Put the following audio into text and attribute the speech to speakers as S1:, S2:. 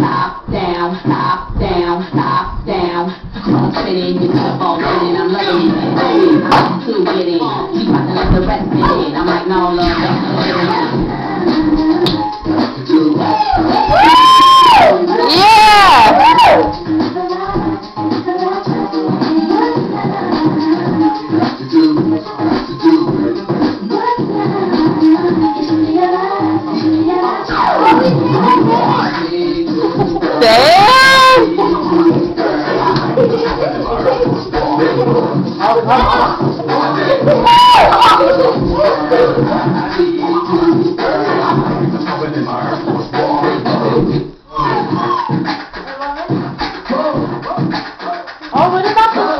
S1: top down, top down, top down. Keep on spinning, I'm loving it. I'm the rest in. I'm like, no, love, Oh,
S2: what about the